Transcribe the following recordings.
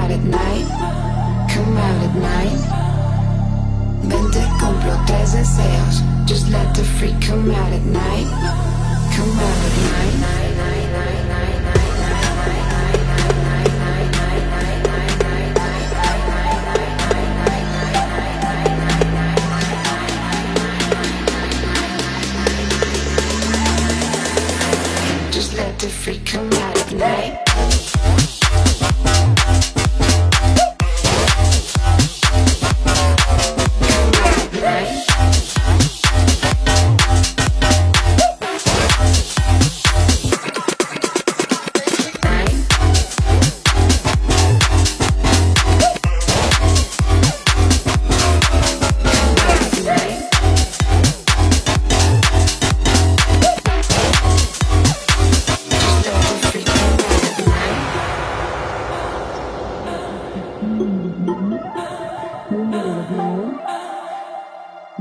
out at night, come out at night. Ven te compro tres deseos, just let the freak come out at night, come out at night. Just let the freak come out at night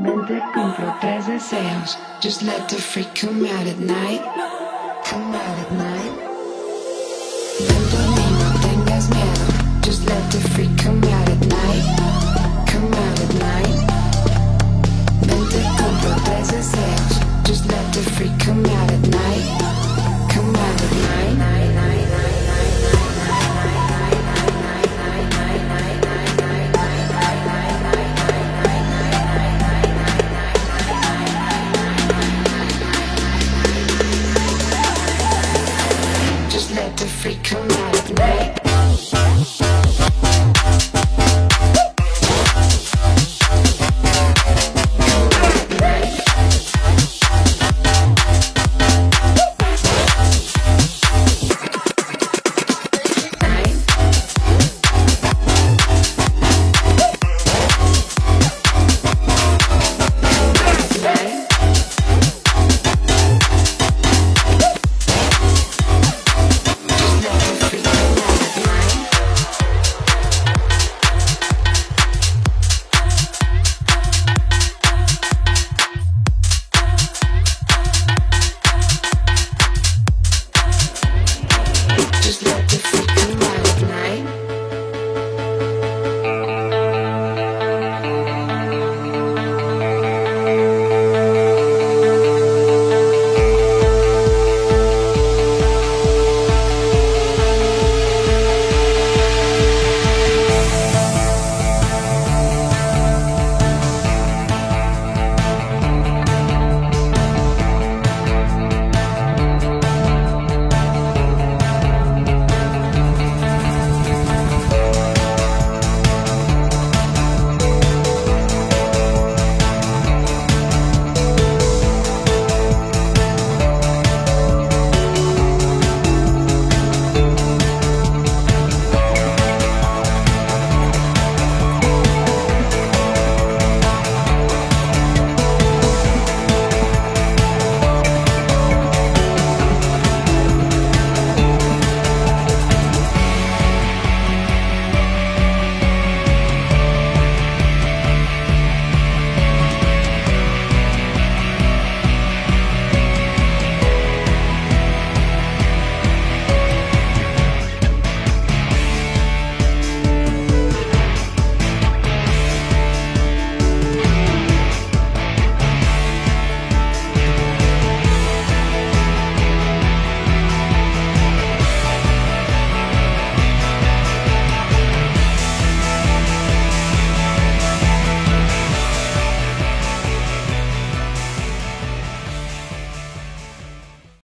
Ven te tres deseos. Just let the freak come out at night. Come out at night.